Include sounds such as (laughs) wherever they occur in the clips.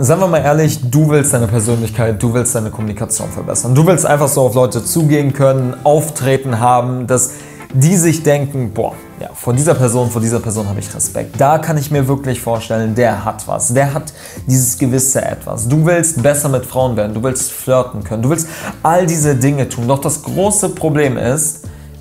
Seien wir mal ehrlich, du willst deine Persönlichkeit, du willst deine Kommunikation verbessern. Du willst einfach so auf Leute zugehen können, auftreten haben, dass die sich denken, boah, ja, vor dieser Person, vor dieser Person habe ich Respekt. Da kann ich mir wirklich vorstellen, der hat was, der hat dieses gewisse Etwas. Du willst besser mit Frauen werden, du willst flirten können, du willst all diese Dinge tun. Doch das große Problem ist,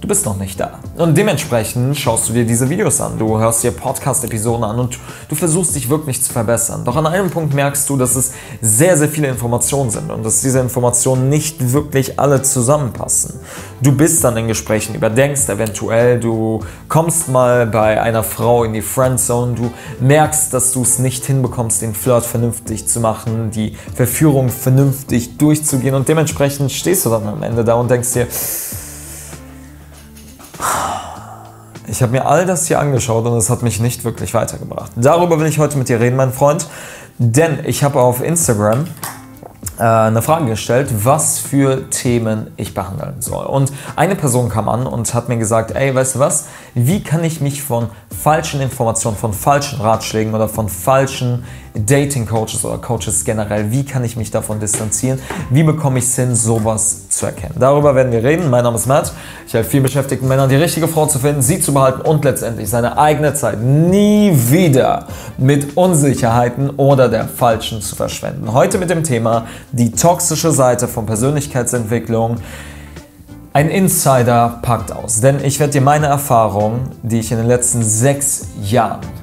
du bist noch nicht da. Und dementsprechend schaust du dir diese Videos an, du hörst dir Podcast-Episoden an und du versuchst dich wirklich zu verbessern. Doch an einem Punkt merkst du, dass es sehr, sehr viele Informationen sind und dass diese Informationen nicht wirklich alle zusammenpassen. Du bist dann in Gesprächen, überdenkst eventuell, du kommst mal bei einer Frau in die Friendzone, du merkst, dass du es nicht hinbekommst, den Flirt vernünftig zu machen, die Verführung vernünftig durchzugehen und dementsprechend stehst du dann am Ende da und denkst dir, ich habe mir all das hier angeschaut und es hat mich nicht wirklich weitergebracht. Darüber will ich heute mit dir reden, mein Freund, denn ich habe auf Instagram äh, eine Frage gestellt, was für Themen ich behandeln soll. Und eine Person kam an und hat mir gesagt, ey, weißt du was, wie kann ich mich von falschen Informationen, von falschen Ratschlägen oder von falschen Dating-Coaches oder Coaches generell, wie kann ich mich davon distanzieren? Wie bekomme ich es hin, sowas zu erkennen? Darüber werden wir reden. Mein Name ist Matt. Ich helfe viel beschäftigten Männern, die richtige Frau zu finden, sie zu behalten und letztendlich seine eigene Zeit nie wieder mit Unsicherheiten oder der falschen zu verschwenden. Heute mit dem Thema die toxische Seite von Persönlichkeitsentwicklung. Ein Insider packt aus, denn ich werde dir meine Erfahrungen, die ich in den letzten sechs Jahren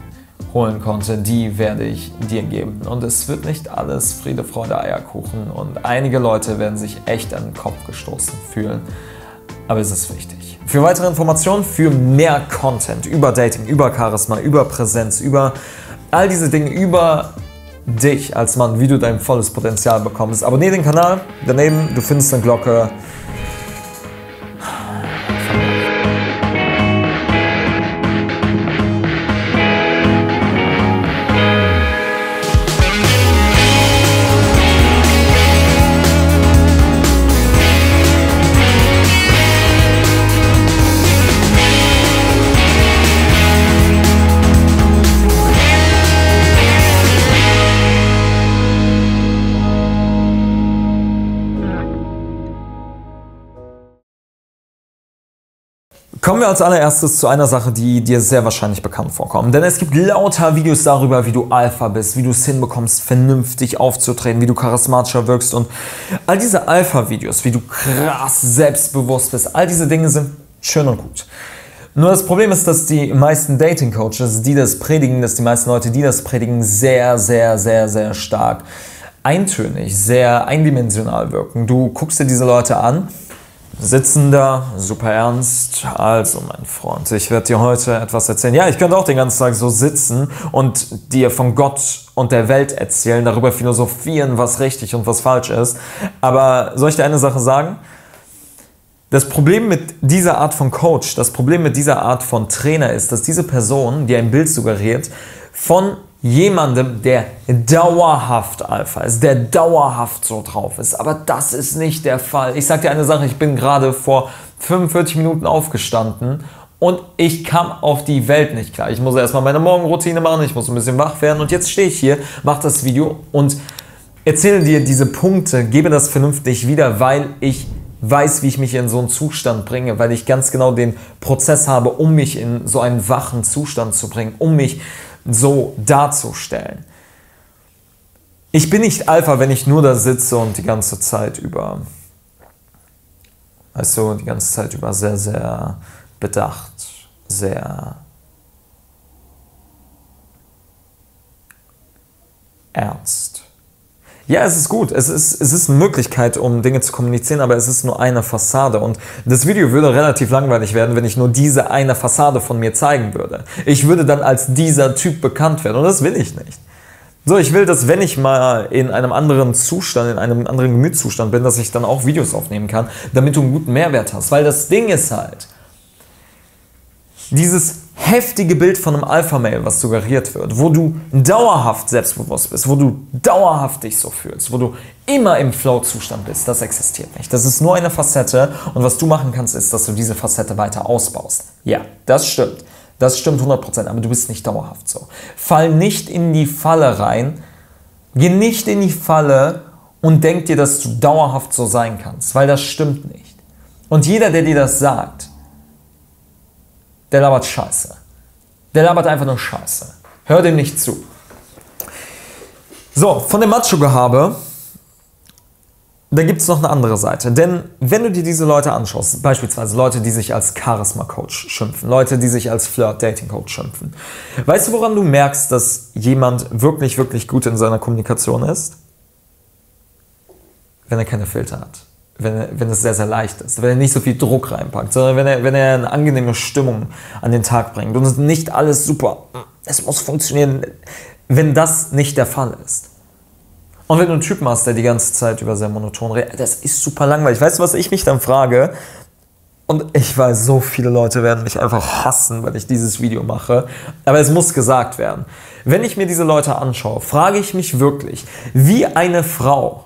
holen konnte, die werde ich dir geben. Und es wird nicht alles Friede, Freude, Eierkuchen und einige Leute werden sich echt an den Kopf gestoßen fühlen. Aber es ist wichtig. Für weitere Informationen, für mehr Content über Dating, über Charisma, über Präsenz, über all diese Dinge, über dich als Mann, wie du dein volles Potenzial bekommst. Abonniere den Kanal, daneben, du findest eine Glocke. Kommen wir als allererstes zu einer Sache, die dir sehr wahrscheinlich bekannt vorkommt. Denn es gibt lauter Videos darüber, wie du Alpha bist, wie du es hinbekommst, vernünftig aufzutreten, wie du charismatischer wirkst. Und all diese Alpha-Videos, wie du krass selbstbewusst bist, all diese Dinge sind schön und gut. Nur das Problem ist, dass die meisten Dating-Coaches, die das predigen, dass die meisten Leute, die das predigen, sehr, sehr, sehr, sehr stark eintönig, sehr eindimensional wirken. Du guckst dir diese Leute an sitzen da, super ernst. Also, mein Freund, ich werde dir heute etwas erzählen. Ja, ich könnte auch den ganzen Tag so sitzen und dir von Gott und der Welt erzählen, darüber philosophieren, was richtig und was falsch ist. Aber soll ich dir eine Sache sagen? Das Problem mit dieser Art von Coach, das Problem mit dieser Art von Trainer ist, dass diese Person, die ein Bild suggeriert, von jemandem, der dauerhaft Alpha ist, der dauerhaft so drauf ist. Aber das ist nicht der Fall. Ich sage dir eine Sache, ich bin gerade vor 45 Minuten aufgestanden und ich kam auf die Welt nicht klar. Ich muss erstmal meine Morgenroutine machen, ich muss ein bisschen wach werden und jetzt stehe ich hier, mache das Video und erzähle dir diese Punkte, gebe das vernünftig wieder, weil ich weiß, wie ich mich in so einen Zustand bringe, weil ich ganz genau den Prozess habe, um mich in so einen wachen Zustand zu bringen, um mich so darzustellen. Ich bin nicht Alpha, wenn ich nur da sitze und die ganze Zeit über, du, die ganze Zeit über sehr, sehr bedacht, sehr ernst ja, es ist gut. Es ist, es ist eine Möglichkeit, um Dinge zu kommunizieren, aber es ist nur eine Fassade. Und das Video würde relativ langweilig werden, wenn ich nur diese eine Fassade von mir zeigen würde. Ich würde dann als dieser Typ bekannt werden und das will ich nicht. So, ich will, dass wenn ich mal in einem anderen Zustand, in einem anderen Gemütszustand bin, dass ich dann auch Videos aufnehmen kann, damit du einen guten Mehrwert hast. Weil das Ding ist halt, dieses heftige Bild von einem Alpha-Mail, was suggeriert wird, wo du dauerhaft selbstbewusst bist, wo du dauerhaft dich so fühlst, wo du immer im Flow-Zustand bist, das existiert nicht. Das ist nur eine Facette und was du machen kannst, ist, dass du diese Facette weiter ausbaust. Ja, das stimmt. Das stimmt 100%, aber du bist nicht dauerhaft so. Fall nicht in die Falle rein, Geh nicht in die Falle und denk dir, dass du dauerhaft so sein kannst, weil das stimmt nicht. Und jeder, der dir das sagt, der labert Scheiße. Der labert einfach nur Scheiße. Hör dem nicht zu. So, von dem Macho-Gehabe, da gibt es noch eine andere Seite. Denn wenn du dir diese Leute anschaust, beispielsweise Leute, die sich als Charisma-Coach schimpfen, Leute, die sich als Flirt-Dating-Coach schimpfen, weißt du, woran du merkst, dass jemand wirklich, wirklich gut in seiner Kommunikation ist? Wenn er keine Filter hat. Wenn, wenn es sehr, sehr leicht ist. Wenn er nicht so viel Druck reinpackt, sondern wenn er, wenn er eine angenehme Stimmung an den Tag bringt und nicht alles super, es muss funktionieren, wenn das nicht der Fall ist. Und wenn du einen Typen hast, der die ganze Zeit über sehr monoton redet, das ist super langweilig. Weißt du, was ich mich dann frage? Und ich weiß, so viele Leute werden mich einfach hassen, weil ich dieses Video mache. Aber es muss gesagt werden. Wenn ich mir diese Leute anschaue, frage ich mich wirklich, wie eine Frau,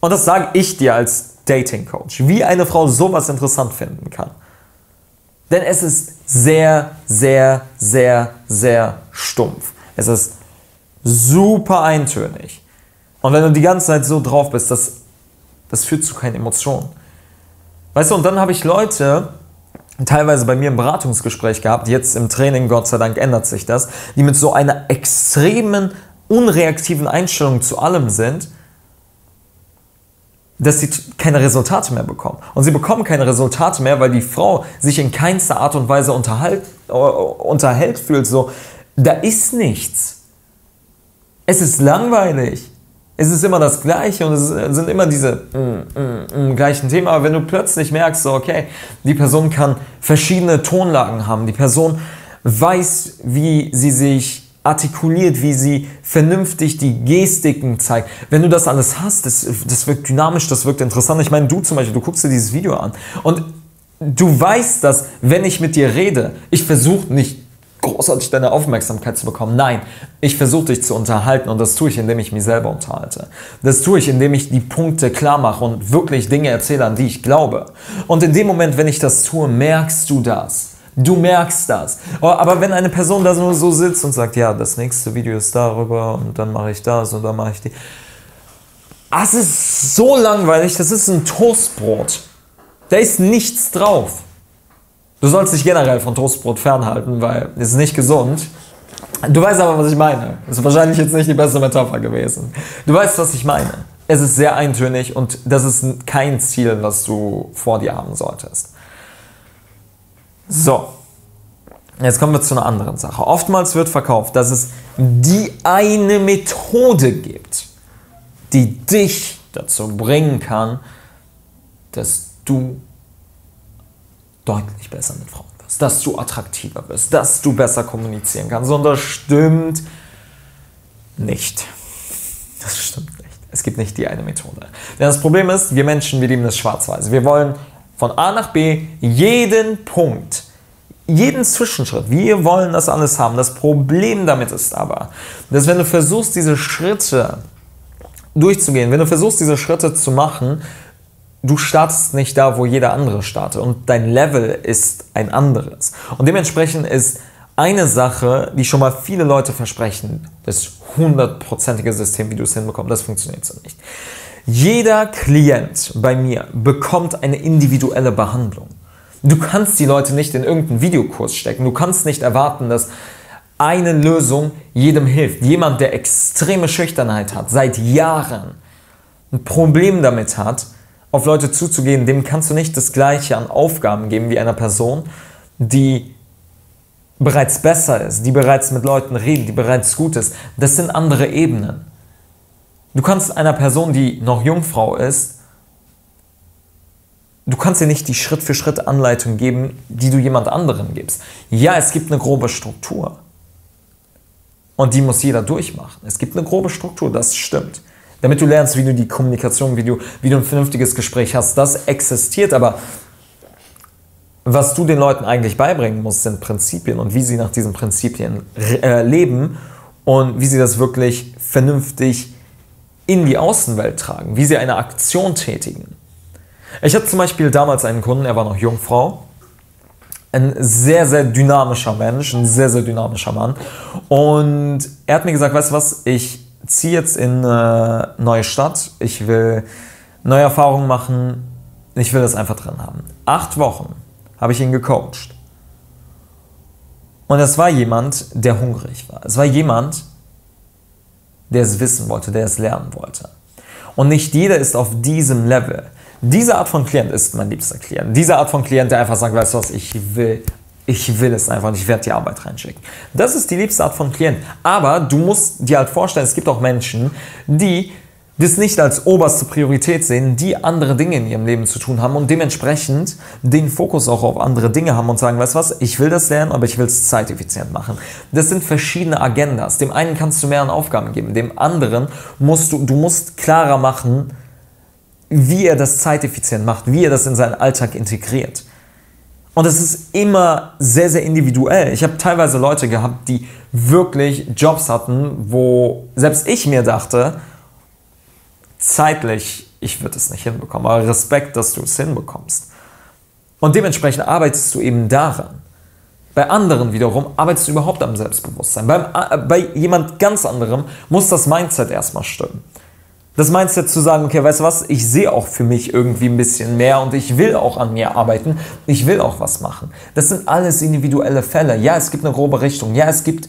und das sage ich dir als Dating Coach, wie eine Frau sowas interessant finden kann. Denn es ist sehr, sehr, sehr, sehr stumpf. Es ist super eintönig. Und wenn du die ganze Zeit so drauf bist, das, das führt zu keinen Emotionen. Weißt du, und dann habe ich Leute, teilweise bei mir im Beratungsgespräch gehabt, jetzt im Training, Gott sei Dank ändert sich das, die mit so einer extremen, unreaktiven Einstellung zu allem sind, dass sie keine Resultate mehr bekommen. Und sie bekommen keine Resultate mehr, weil die Frau sich in keinster Art und Weise unterhalt, äh, unterhält fühlt, so, da ist nichts. Es ist langweilig. Es ist immer das Gleiche und es sind immer diese mm, mm, mm, gleichen Themen. Aber wenn du plötzlich merkst, so, okay, die Person kann verschiedene Tonlagen haben, die Person weiß, wie sie sich artikuliert, wie sie vernünftig die Gestiken zeigt. Wenn du das alles hast, das, das wirkt dynamisch, das wirkt interessant. Ich meine, du zum Beispiel, du guckst dir dieses Video an und du weißt, dass wenn ich mit dir rede, ich versuche nicht großartig deine Aufmerksamkeit zu bekommen. Nein, ich versuche dich zu unterhalten und das tue ich, indem ich mich selber unterhalte. Das tue ich, indem ich die Punkte klar mache und wirklich Dinge erzähle, an die ich glaube. Und in dem Moment, wenn ich das tue, merkst du das. Du merkst das. Oh, aber wenn eine Person da nur so sitzt und sagt, ja, das nächste Video ist darüber und dann mache ich das und dann mache ich die. Das ist so langweilig, das ist ein Toastbrot. Da ist nichts drauf. Du sollst dich generell von Toastbrot fernhalten, weil es ist nicht gesund. Du weißt aber, was ich meine. Ist wahrscheinlich jetzt nicht die beste Metapher gewesen. Du weißt, was ich meine. Es ist sehr eintönig und das ist kein Ziel, was du vor dir haben solltest. So, jetzt kommen wir zu einer anderen Sache. Oftmals wird verkauft, dass es die eine Methode gibt, die dich dazu bringen kann, dass du deutlich besser mit Frauen wirst, dass du attraktiver wirst, dass du besser kommunizieren kannst. Und das stimmt nicht. Das stimmt nicht. Es gibt nicht die eine Methode. Denn das Problem ist, wir Menschen, wir lieben das Schwarz-Weiß. Wir wollen von A nach B jeden Punkt, jeden Zwischenschritt. Wir wollen das alles haben. Das Problem damit ist aber, dass wenn du versuchst, diese Schritte durchzugehen, wenn du versuchst, diese Schritte zu machen, du startest nicht da, wo jeder andere startet und dein Level ist ein anderes. Und dementsprechend ist eine Sache, die schon mal viele Leute versprechen, das hundertprozentige System, wie du es hinbekommst, das funktioniert so nicht. Jeder Klient bei mir bekommt eine individuelle Behandlung. Du kannst die Leute nicht in irgendeinen Videokurs stecken. Du kannst nicht erwarten, dass eine Lösung jedem hilft. Jemand, der extreme Schüchternheit hat, seit Jahren ein Problem damit hat, auf Leute zuzugehen, dem kannst du nicht das Gleiche an Aufgaben geben wie einer Person, die bereits besser ist, die bereits mit Leuten redet, die bereits gut ist. Das sind andere Ebenen. Du kannst einer Person, die noch Jungfrau ist, du kannst ihr nicht die Schritt-für-Schritt-Anleitung geben, die du jemand anderem gibst. Ja, es gibt eine grobe Struktur. Und die muss jeder durchmachen. Es gibt eine grobe Struktur, das stimmt damit du lernst, wie du die Kommunikation, wie du, wie du ein vernünftiges Gespräch hast. Das existiert, aber was du den Leuten eigentlich beibringen musst, sind Prinzipien und wie sie nach diesen Prinzipien äh, leben und wie sie das wirklich vernünftig in die Außenwelt tragen, wie sie eine Aktion tätigen. Ich hatte zum Beispiel damals einen Kunden, er war noch Jungfrau, ein sehr, sehr dynamischer Mensch, ein sehr, sehr dynamischer Mann. Und er hat mir gesagt, weißt du was, ich ziehe jetzt in eine neue Stadt, ich will neue Erfahrungen machen, ich will das einfach drin haben. Acht Wochen habe ich ihn gecoacht. Und es war jemand, der hungrig war. Es war jemand, der es wissen wollte, der es lernen wollte. Und nicht jeder ist auf diesem Level. Diese Art von Klient ist mein liebster Klient. Diese Art von Klient, der einfach sagt, weißt du was, ich will, ich will es einfach und ich werde die Arbeit reinschicken. Das ist die liebste Art von Klient. Aber du musst dir halt vorstellen, es gibt auch Menschen, die das nicht als oberste Priorität sehen, die andere Dinge in ihrem Leben zu tun haben und dementsprechend den Fokus auch auf andere Dinge haben und sagen, weißt du was, ich will das lernen, aber ich will es zeiteffizient machen. Das sind verschiedene Agendas. Dem einen kannst du mehr an Aufgaben geben, dem anderen musst du, du musst klarer machen, wie er das zeiteffizient macht, wie er das in seinen Alltag integriert. Und es ist immer sehr, sehr individuell. Ich habe teilweise Leute gehabt, die wirklich Jobs hatten, wo selbst ich mir dachte, zeitlich, ich würde es nicht hinbekommen, aber Respekt, dass du es hinbekommst. Und dementsprechend arbeitest du eben daran. Bei anderen wiederum arbeitest du überhaupt am Selbstbewusstsein. Beim, äh, bei jemand ganz anderem muss das Mindset erstmal stimmen. Das Mindset zu sagen, okay, weißt du was, ich sehe auch für mich irgendwie ein bisschen mehr und ich will auch an mir arbeiten, ich will auch was machen. Das sind alles individuelle Fälle. Ja, es gibt eine grobe Richtung. Ja, es gibt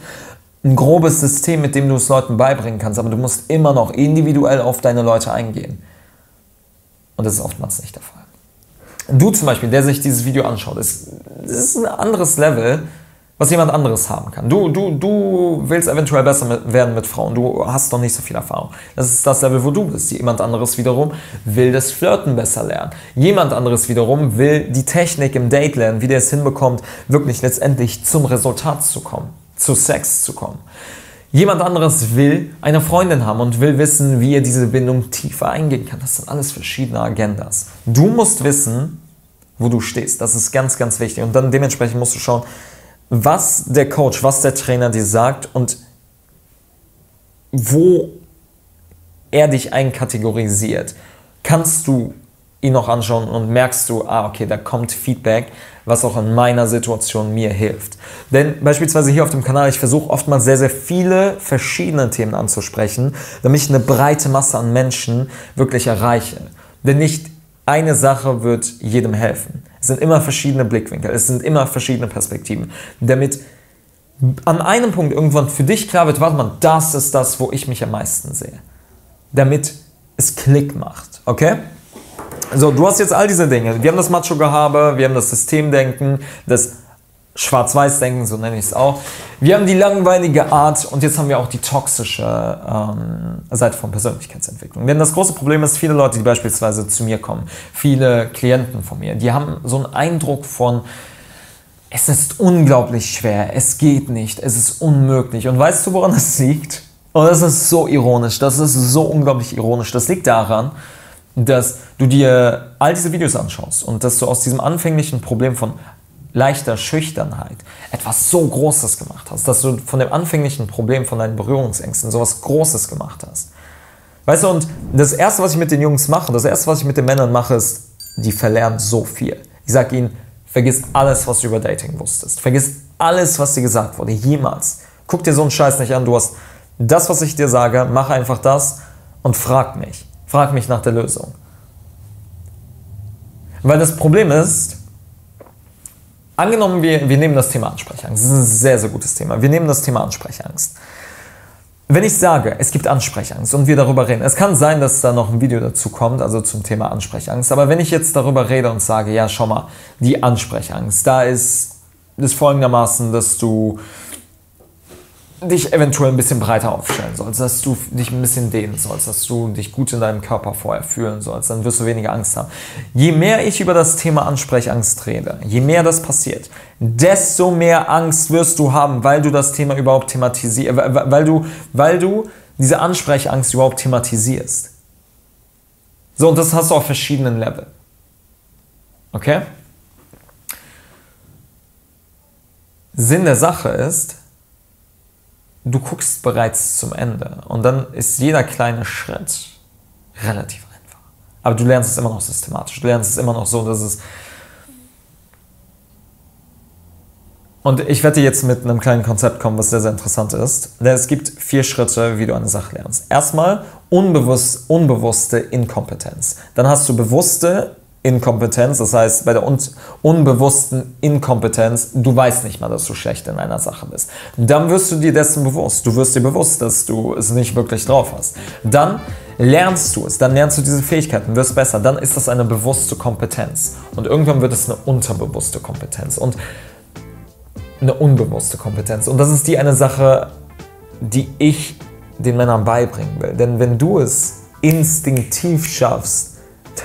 ein grobes System, mit dem du es Leuten beibringen kannst, aber du musst immer noch individuell auf deine Leute eingehen. Und das ist oftmals nicht der Fall. Du zum Beispiel, der sich dieses Video anschaut, ist, ist ein anderes Level, was jemand anderes haben kann. Du, du, du willst eventuell besser mit, werden mit Frauen, du hast noch nicht so viel Erfahrung. Das ist das Level, wo du bist. Jemand anderes wiederum will das Flirten besser lernen. Jemand anderes wiederum will die Technik im Date lernen, wie der es hinbekommt, wirklich letztendlich zum Resultat zu kommen zu Sex zu kommen. Jemand anderes will eine Freundin haben und will wissen, wie er diese Bindung tiefer eingehen kann. Das sind alles verschiedene Agendas. Du musst wissen, wo du stehst. Das ist ganz, ganz wichtig. Und dann dementsprechend musst du schauen, was der Coach, was der Trainer dir sagt und wo er dich einkategorisiert. Kannst du ihn noch anschauen und merkst du, ah, okay, da kommt Feedback, was auch in meiner Situation mir hilft. Denn beispielsweise hier auf dem Kanal, ich versuche oftmals sehr, sehr viele verschiedene Themen anzusprechen, damit ich eine breite Masse an Menschen wirklich erreiche. Denn nicht eine Sache wird jedem helfen. Es sind immer verschiedene Blickwinkel, es sind immer verschiedene Perspektiven. Damit an einem Punkt irgendwann für dich klar wird, warte mal, das ist das, wo ich mich am meisten sehe. Damit es Klick macht, okay? So, du hast jetzt all diese Dinge. Wir haben das Macho-Gehabe, wir haben das Systemdenken, das Schwarz-Weiß-Denken, so nenne ich es auch. Wir haben die langweilige Art und jetzt haben wir auch die toxische ähm, Seite von Persönlichkeitsentwicklung. Denn das große Problem ist, viele Leute, die beispielsweise zu mir kommen, viele Klienten von mir, die haben so einen Eindruck von, es ist unglaublich schwer, es geht nicht, es ist unmöglich. Und weißt du, woran das liegt? Und das ist so ironisch, das ist so unglaublich ironisch. Das liegt daran, dass du dir all diese Videos anschaust und dass du aus diesem anfänglichen Problem von leichter Schüchternheit etwas so Großes gemacht hast, dass du von dem anfänglichen Problem von deinen Berührungsängsten so was Großes gemacht hast. Weißt du, und das Erste, was ich mit den Jungs mache, das Erste, was ich mit den Männern mache, ist, die verlernen so viel. Ich sage ihnen, vergiss alles, was du über Dating wusstest. Vergiss alles, was dir gesagt wurde, jemals. Guck dir so einen Scheiß nicht an, du hast das, was ich dir sage, mach einfach das und frag mich. Frag mich nach der Lösung. Weil das Problem ist, angenommen wir, wir nehmen das Thema Ansprechangst. Das ist ein sehr, sehr gutes Thema. Wir nehmen das Thema Ansprechangst. Wenn ich sage, es gibt Ansprechangst und wir darüber reden, es kann sein, dass da noch ein Video dazu kommt, also zum Thema Ansprechangst, aber wenn ich jetzt darüber rede und sage, ja, schau mal, die Ansprechangst, da ist es folgendermaßen, dass du dich eventuell ein bisschen breiter aufstellen sollst, dass du dich ein bisschen dehnen sollst, dass du dich gut in deinem Körper vorher fühlen sollst, dann wirst du weniger Angst haben. Je mehr ich über das Thema Ansprechangst rede, je mehr das passiert, desto mehr Angst wirst du haben, weil du das Thema überhaupt thematisierst, weil du, weil du diese Ansprechangst überhaupt thematisierst. So, und das hast du auf verschiedenen Leveln. Okay? Sinn der Sache ist, du guckst bereits zum Ende und dann ist jeder kleine Schritt relativ einfach. Aber du lernst es immer noch systematisch. Du lernst es immer noch so, dass es. Und ich werde jetzt mit einem kleinen Konzept kommen, was sehr, sehr interessant ist. Denn es gibt vier Schritte, wie du eine Sache lernst. Erstmal unbewusst, unbewusste Inkompetenz. Dann hast du bewusste Inkompetenz, das heißt bei der un unbewussten Inkompetenz, du weißt nicht mal, dass du schlecht in einer Sache bist. Dann wirst du dir dessen bewusst. Du wirst dir bewusst, dass du es nicht wirklich drauf hast. Dann lernst du es, dann lernst du diese Fähigkeiten, wirst besser. Dann ist das eine bewusste Kompetenz. Und irgendwann wird es eine unterbewusste Kompetenz. Und eine unbewusste Kompetenz. Und das ist die eine Sache, die ich den Männern beibringen will. Denn wenn du es instinktiv schaffst,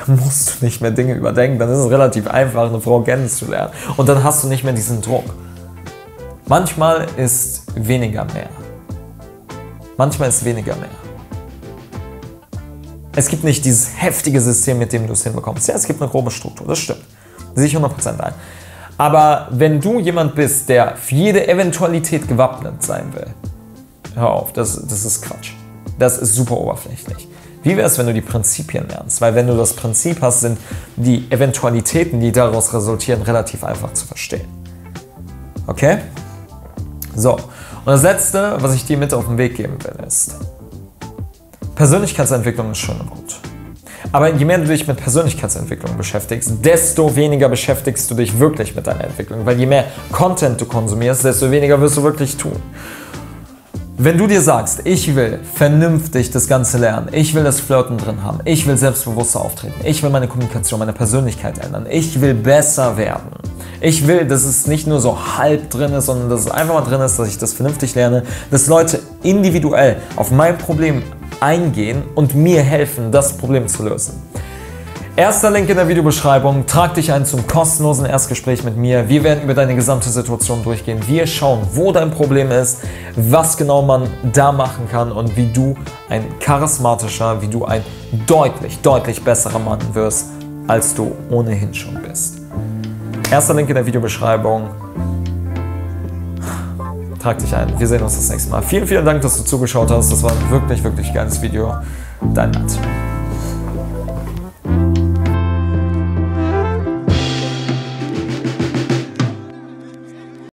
(laughs) musst du nicht mehr Dinge überdenken. Dann ist es relativ einfach, eine Frau kennenzulernen. Und dann hast du nicht mehr diesen Druck. Manchmal ist weniger mehr. Manchmal ist weniger mehr. Es gibt nicht dieses heftige System, mit dem du es hinbekommst. Ja, es gibt eine grobe Struktur, das stimmt. Sehe ich 100% ein. Aber wenn du jemand bist, der für jede Eventualität gewappnet sein will, hör auf, das, das ist Quatsch. Das ist super oberflächlich. Wie wäre es, wenn du die Prinzipien lernst? Weil wenn du das Prinzip hast, sind die Eventualitäten, die daraus resultieren, relativ einfach zu verstehen. Okay? So. Und das Letzte, was ich dir mit auf den Weg geben will, ist, Persönlichkeitsentwicklung ist schön und gut. Aber je mehr du dich mit Persönlichkeitsentwicklung beschäftigst, desto weniger beschäftigst du dich wirklich mit deiner Entwicklung. Weil je mehr Content du konsumierst, desto weniger wirst du wirklich tun. Wenn du dir sagst, ich will vernünftig das Ganze lernen, ich will das Flirten drin haben, ich will selbstbewusster auftreten, ich will meine Kommunikation, meine Persönlichkeit ändern, ich will besser werden, ich will, dass es nicht nur so halb drin ist, sondern dass es einfach mal drin ist, dass ich das vernünftig lerne, dass Leute individuell auf mein Problem eingehen und mir helfen, das Problem zu lösen. Erster Link in der Videobeschreibung. Trag dich ein zum kostenlosen Erstgespräch mit mir. Wir werden über deine gesamte Situation durchgehen. Wir schauen, wo dein Problem ist, was genau man da machen kann und wie du ein charismatischer, wie du ein deutlich, deutlich besserer Mann wirst, als du ohnehin schon bist. Erster Link in der Videobeschreibung trag dich ein. Wir sehen uns das nächste Mal. Vielen, vielen Dank, dass du zugeschaut hast. Das war ein wirklich, wirklich geiles Video. Dein Matt.